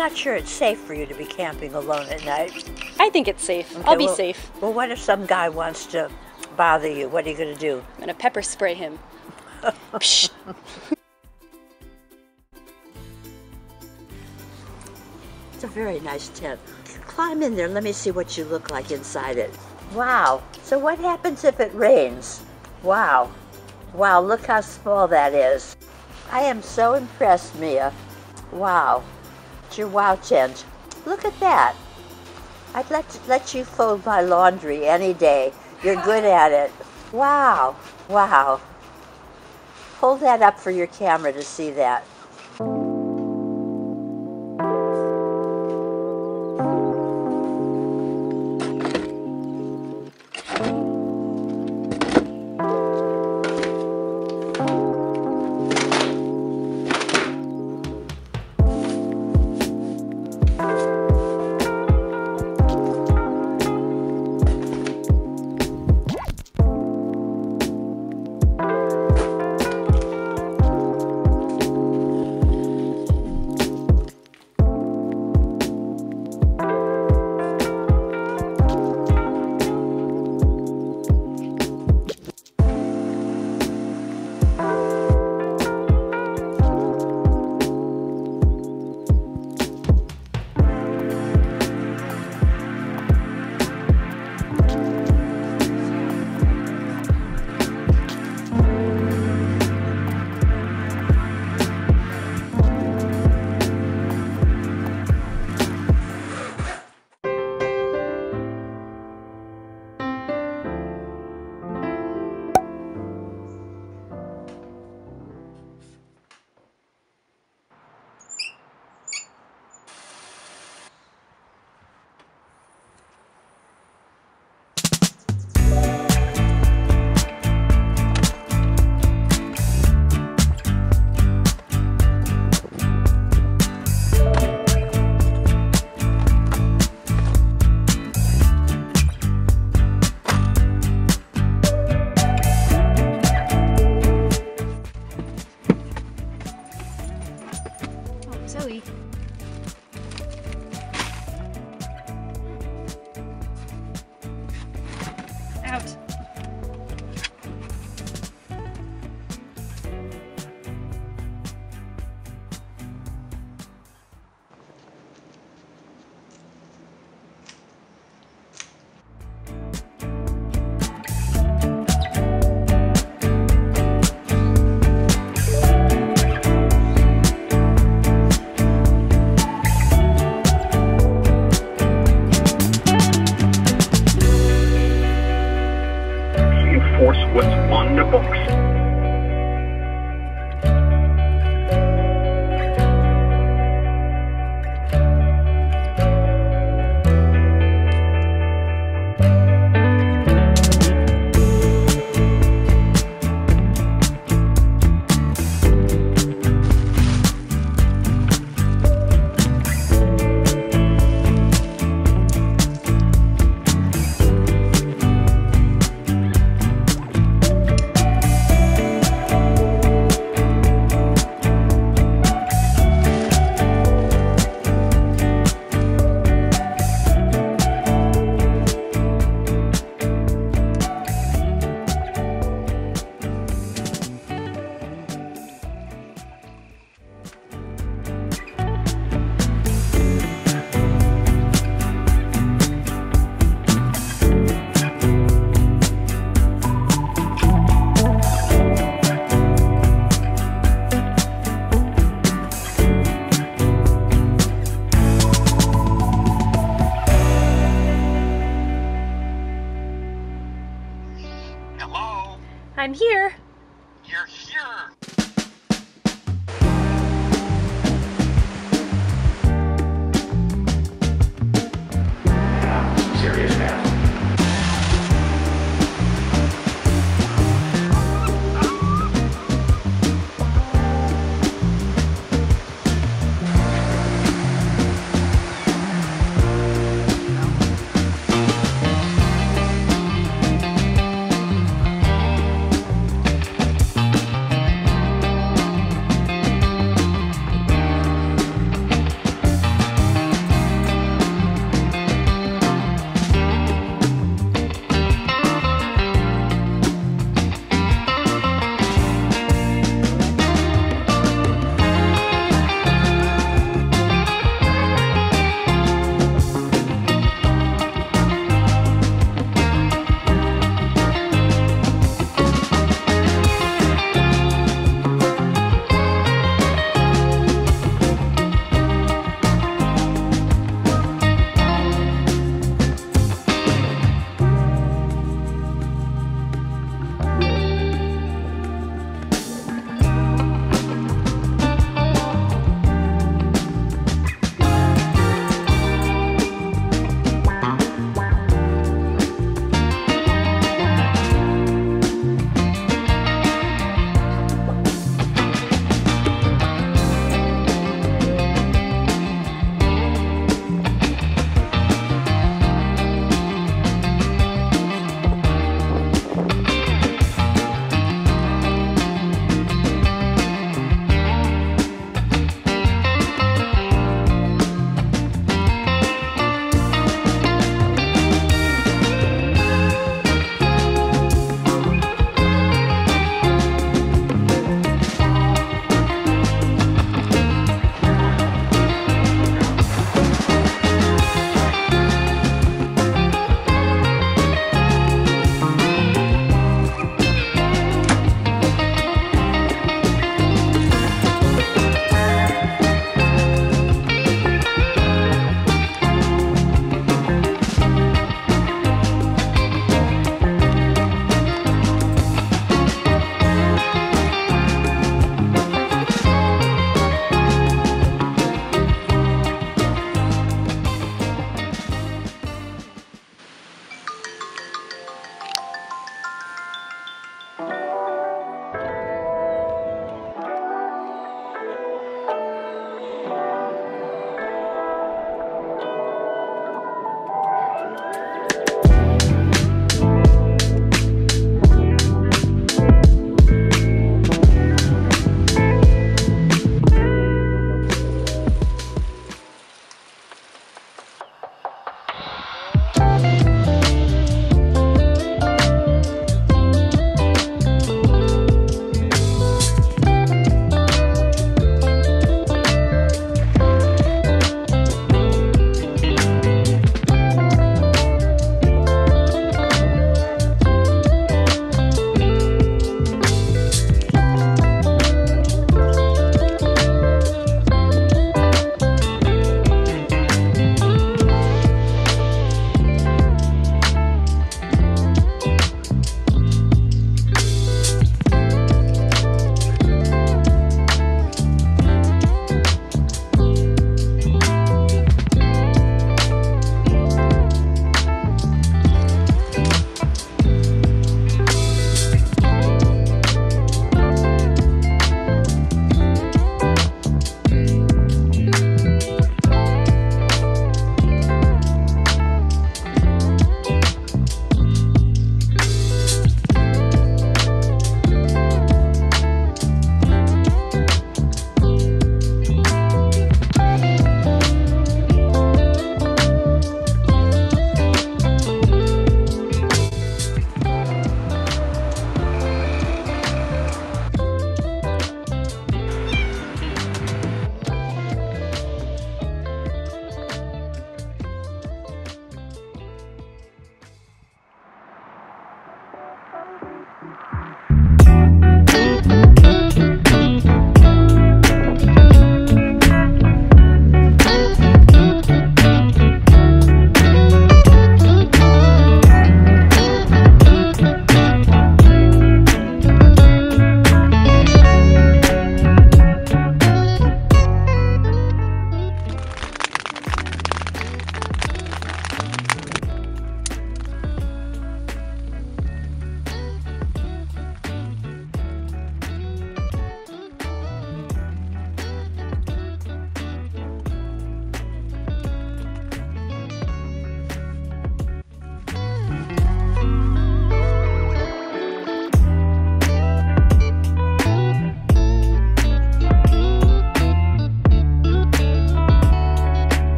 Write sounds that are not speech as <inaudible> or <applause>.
I'm not sure it's safe for you to be camping alone at night. I think it's safe. Okay, I'll be well- safe. Well, what if some guy wants to bother you? What are you going to do? I'm gonna pepper spray him. <laughs> It's a very nice tent. Climb in there. Let me see what you look like inside it. Wow. So what happens if it rains? Wow. Wow, look how small that is. I am so impressed, Mia. Wow. Your wow tent. Look at that. I'd let, let you fold my laundry any day. You're good <laughs> at it. Wow. Wow. Hold that up for your camera to see that. What's on the books.